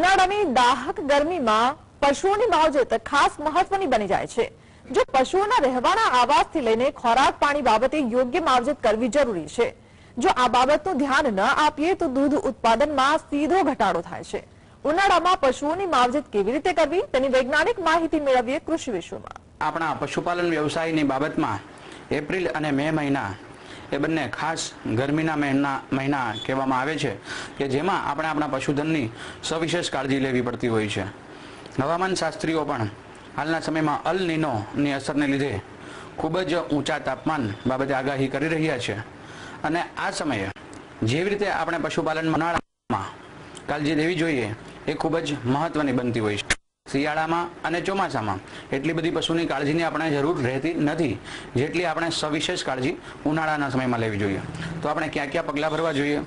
ઉનાળાની દાહક ગરમીમાં પશુઓની માવજત ખાસ મહત્વની બની જાય છે. જો પશુઓના રહેવાના આવાસથી લઈને ખોરાક પાણી બાબતે યોગ્ય માવજત કરવી જરૂરી છે. જો આ બાબતનું ધ્યાન ન આપીએ તો દૂધ ઉત્પાદનમાં સીધો ઘટાડો થાય છે. ઉનાળામાં પશુઓની માવજત કેવી રીતે કરવી તેની વૈજ્ઞાનિક માહિતી મેળવીએ કૃષિ વિશ્વમાં. આપણા પશુપાલન વ્યવસાયની બાબતમાં એપ્રિલ અને મે મહિના એ બંને ખાસ ગરમીના મહિના મહિના કહેવામાં આવે છે કે જેમાં આપણે આપણા પશુધનની સવિશેષ કાળજી લેવી પડતી હોય છે. હવામાન શાસ્ત્રીઓ પણ હાલના સમયમાં અલ નીનોની અસરને લીધે ખૂબ જ ઊંચા તાપમાન બાબતે આગાહી કરી રહ્યા છે. અને આ સમયે જેવી રીતે આપણે પશુપાલન ઉનાળામાં કાળજી લેવી જોઈએ, એ ખૂબ જ મહત્વની બનતી હોય છે. શિયાળામાં અને ચોમાસામાં. એટલી બધી પશુની કાળજીની આપણે જરૂર રહેતી નથી. જેટલી આપણે સવિશેષ કાળજી ઉનાળાના સમયમાં લેવી જોઈએ. તો આપણે ક્યાં ક્યાં પગલાં ભરવા જોઈએ?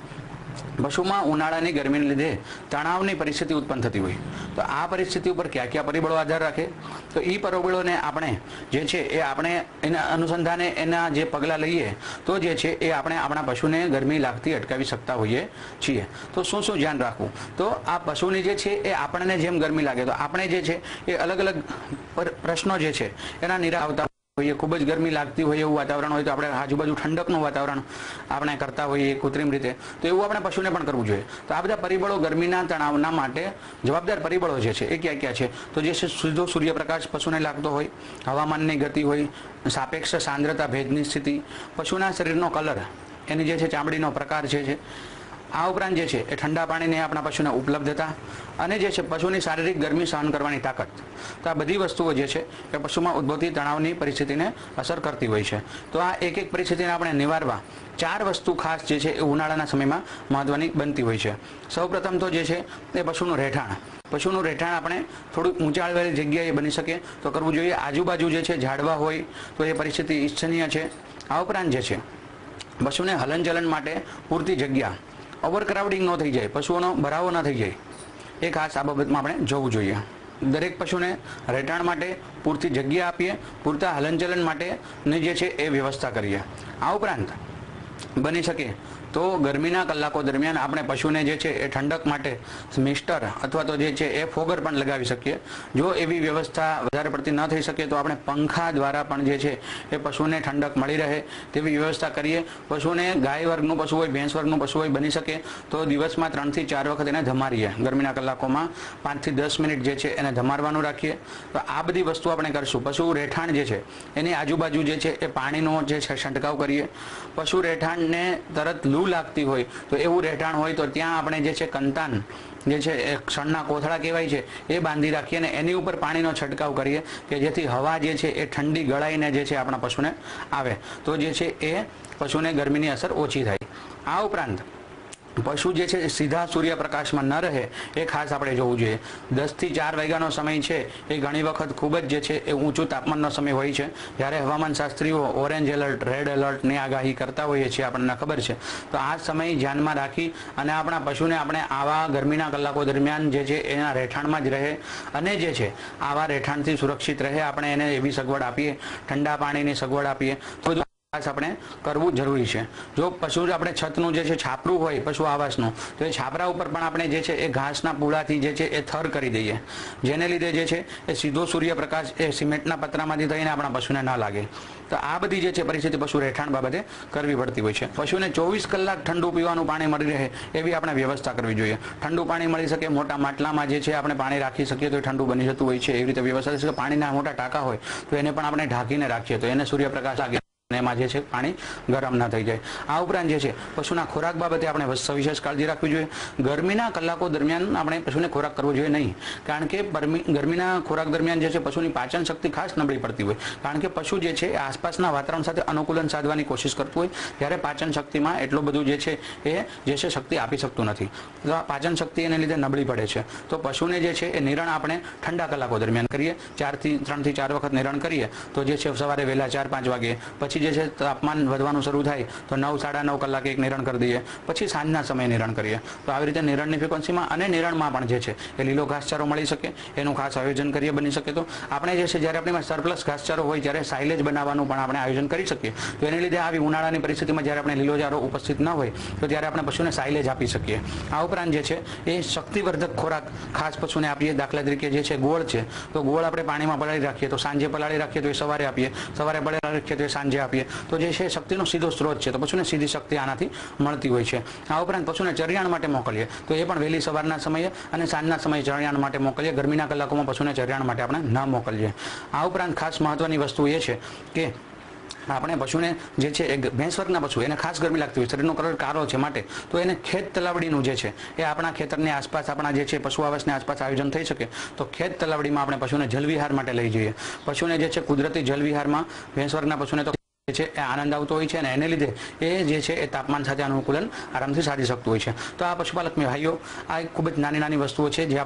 પશુમાં ઉનાળાની ગરમીને લીધે તણાવની પરિસ્થિતિ ઉત્પન્ન થતી હોય. તો આ પરિસ્થિતિ ઉપર કયા કયા પરિબળો આધાર રાખે? તો એ પરિબળોને આપણે જે છે એ આપણે એના અનુસંધાને એના જે પગલાં લઈએ, તો જે છે એ આપણે આપણા પશુને ગરમી લાગતી અટકાવી શકતા હોઈએ છીએ. તો શું શું ધ્યાન રાખવું? તો આ પશુની જે છે એ આપણને જેમ ગરમી લાગે, તો આપણે જે છે એ અલગ અલગ પ્રશ્નો જે છે એના નિરા આવતા હોઈએ, ખૂબ જ ગરમી લાગતી હોય એવું વાતાવરણ હોય તો આપણે આજુબાજુ ઠંડકનું વાતાવરણ આપણે કરતા હોઈએ કૃત્રિમ રીતે. તો એવું આપણે પશુને પણ કરવું જોઈએ. તો આ બધા પરિબળો ગરમીના તણાવના માટે જવાબદાર પરિબળો જે છે, એ ક્યાં ક્યાં છે? તો જે સીધો સૂર્યપ્રકાશ પશુને લાગતો હોય, હવામાનની ગતિ હોય, સાપેક્ષ સાંદ્રતા ભેજની સ્થિતિ, પશુના શરીરનો કલર, એની જે છે ચામડીનો પ્રકાર છે આ ઉપરાંત જે છે, એ ઠંડા પાણીની આપણા પશુને ઉપલબ્ધતા અને જે છે, પશુની શારીરિક ગરમી સહન કરવાની તાકાત. તો આ બધી વસ્તુઓ જે છે, એ પશુમાં ઉદ્ભવતી તણાવની પરિસ્થિતિને અસર કરતી હોય છે. તો આ એક એક પરિસ્થિતિને આપણે નિવારવા ચાર વસ્તુ ખાસ જે છે, એ ઉનાળાના સમયમાં મહત્વની બનતી હોય છે. સૌપ્રથમ તો જે છે, એ પશુનું રહેઠાણ. પશુનું રહેઠાણ આપણે થોડુંક ઊંચાણવાળી જગ્યાએ બની શકે તો કરવું જોઈએ. આજુબાજુ જે છે, ઝાડવા હોય તો એ પરિસ્થિતિ ઈચ્છનીય છે. આ ઉપરાંત જે છે, પશુને હલનચલન માટે પૂરતી જગ્યા ઓવરક્રાઉડિંગ ન થઈ જાય, પશુઓનો ભરાવો ન થઈ જાય. એ ખાસ આ બાબતમાં આપણે જોવું જોઈએ. દરેક પશુને રહેઠાણ માટે પૂરતી જગ્યા આપીએ, પૂરતા હલનચલન માટેની જે છે એ વ્યવસ્થા કરીએ. આ ઉપરાંત બની શકે તો ગરમીના કલાકો દરમિયાન આપણે પશુને જે છે એ ઠંડક માટે મિસ્ટર અથવા તો જે છે એ ફોગર પણ લગાવી શકીએ. જો એવી વ્યવસ્થા વધારે પડતી ન થઈ શકે તો આપણે પંખા દ્વારા પણ જે છે એ પશુને ઠંડક મળી રહે તેવી વ્યવસ્થા કરીએ. પશુને ગાય વર્ગનું પશુ હોય, ભેંસ વર્ગનું પશુ હોય બની શકે તો દિવસમાં ત્રણથી ચાર વખત એને ધમારીએ. ગરમીના કલાકોમાં પાંચથી દસ મિનિટ જે છે એને ધમારવાનું રાખીએ. તો આ બધી વસ્તુ આપણે કરશું. પશુ રહેઠાણ જે છે એની આજુબાજુ જે છે એ પાણીનો જે છે છંટકાવ કરીએ. પશુ રહેઠાણને તરત લૂ લાગતી હોય, તો એવું રહેઠાણ હોય, તો ત્યાં આપણે જે છે કંતાન, જે છે એ ક્ષણના કોથળા કહેવાય છે, એ બાંધી રાખીએ અને એની ઉપર પાણીનો છંટકાવ કરીએ કે જેથી હવા જે છે એ ઠંડી ગળાઈને જે છે આપણા પશુને આવે. તો જે છે એ પશુને ગરમીની અસર ઓછી થાય. આ ઉપરાંત પશુ જે છે સીધા સૂર્યપ્રકાશમાં ન રહે, એ ખાસ આપણે જોવું જોઈએ. દસથી ચાર વાગ્યાનો સમય છે, એ ઘણી વખત ખૂબ જ જે છે એ ઊંચું તાપમાનનો સમય હોય છે. જ્યારે હવામાન શાસ્ત્રીઓ ઓરેન્જ એલર્ટ, રેડ એલર્ટની આગાહી કરતા હોઈએ છીએ આપણને ખબર છે. તો આ સમય ધ્યાનમાં રાખી અને આપણા પશુને આપણે આવા ગરમીના કલાકો દરમિયાન જે છે એના રહેઠાણમાં જ રહે અને જે છે આવા રહેઠાણથી સુરક્ષિત રહે, આપણે એને એવી સગવડ આપીએ, ઠંડા પાણીની સગવડ આપીએ. બધું ખાસ આપણે કરવું જરૂરી છે. જો પશુ આપણે છતનું જે છે છાપરું હોય પશુ આવાસનું, તો એ છાપરા ઉપર પણ આપણે જે છે એ ઘાસના પૂળાથી જે છે એ થર કરી દઈએ. જેને લીધે જે છે એ સીધો સૂર્યપ્રકાશ એ સિમેન્ટના પતરામાંથી થઈને આપણા પશુને ન લાગે. તો આ બધી જે છે પરિસ્થિતિ પશુ રહેઠાણ બાબતે કરવી પડતી હોય છે. પશુને ચોવીસ કલાક ઠંડુ પીવાનું પાણી મળી રહે એવી આપણે વ્યવસ્થા કરવી જોઈએ. ઠંડુ પાણી મળી શકે, મોટા માટલામાં જે છે આપણે પાણી રાખી શકીએ તો ઠંડુ બની જતું હોય છે. એવી રીતે વ્યવસ્થા પાણીના મોટા ટાંકા હોય તો એને પણ આપણે ઢાંકીને રાખીએ તો એને સૂર્યપ્રકાશ લાગે. એમાં જે છે પાણી ગરમ ના થઈ જાય. આ ઉપરાંત જે છે, પશુના ખોરાક બાબતે આપણે સવિશેષ કાળજી રાખવી જોઈએ. ગરમીના કલાકો દરમિયાન આપણે પશુને ખોરાક કરવો જોઈએ નહીં. કારણ કે ગરમીના ખોરાક દરમિયાન જે છે, પશુની પાચન શક્તિ ખાસ નબળી પડતી હોય. કારણ કે પશુ જે છે આસપાસના વાતાવરણ સાથે અનુકૂલન સાધવાની કોશિશ કરતું હોય. ત્યારે પાચન શક્તિમાં એટલું બધું જે છે, એ જે છે, શક્તિ આપી શકતું નથી. પાચન શક્તિ એને લીધે નબળી પડે છે. તો પશુને જે છે, એ નિરણ આપણે ઠંડા કલાકો દરમિયાન કરીએ. ચારથી, ત્રણથી ચાર વખત નિરણ કરીએ. તો જે છે, સવારે વહેલા ચાર પાંચ વાગે, પછી જે છે તાપમાન વધવાનું શરૂ થાય તો નવ, સાડા નવ કલાકે એક નિરણ કરી દઈએ. પછી સાંજના સમયે નિરણ કરીએ. તો આવી રીતે નિરણની ફ્રિકવન્સીમાં અને નિરણમાં પણ જે છે, એ લીલો ઘાસચારો મળી શકે, એનું ખાસ આયોજન કરીએ બની શકે તો. આપણે જે છે, જ્યારે આપણી સરપ્લસ ઘાસચારો હોય ત્યારે સાયલેજ બનાવવાનું પણ આપણે આયોજન કરી શકીએ, તો એને લીધે આવી ઉનાળાની પરિસ્થિતિમાં જ્યારે આપણે લીલો ચારો ઉપસ્થિત ન હોય, તો ત્યારે આપણે પશુને સાયલેજ આપી શકીએ. આ ઉપરાંત જે છે, એ શક્તિવર્ધક ખોરાક ખાસ પશુને આપીએ. દાખલા તરીકે જે છે, ગોળ છે, તો ગોળ આપણે પાણીમાં પલાળી રાખીએ, તો સાંજે પલાળી રાખીએ, તો એ સવારે આપીએ. સવારે પલાળી રાખીએ, તો એ સાંજે આપીએ. તો જે છે શક્તિનો સીધો સ્ત્રોત છે. તો પશુને સીધી શક્તિ આનાથી મળતી હોય છે. આ ઉપરાંત પશુને ચરિયાણ માટે મોકલીએ. તો એ પણ વહેલી સવારના સમયે અને સાંજના સમયે ચરિયાણ માટે મોકલીએ. ગરમીના કલાકોમાં પશુને ચરિયાણ માટે આપણે ન મોકલીએ. આ ઉપરાંત ખાસ મહત્વની વસ્તુ એ છે કે આપણે પશુને જે છે એ ભેંસ વર્ગના પશુ, એને ખાસ ગરમી લાગતી હોય શરીરનો કલર કાળો છે માટે. તો એને ખેત તલાવડીનું જે છે એ આપણા ખેતરની આસપાસ આપણા જે છે પશુ આવાસની આસપાસ આયોજન થઈ શકે, તો ખેત તલાવડીમાં આપણે પશુને જલવિહાર માટે લઈ જઈએ. પશુને જે છે કુદરતી જલવિહારમાં ભેંસ વર્ગના પશુને તો છે એ આનંદ આવતો હોય છે અને એને લીધે એ જે છે એ તાપમાન સાથે અનુકૂલન આરામથી સાધી શકતું હોય છે. તો આ પશુપાલક ભાઈઓ, આ એક ખૂબ જ નાની નાની વસ્તુઓ છે જે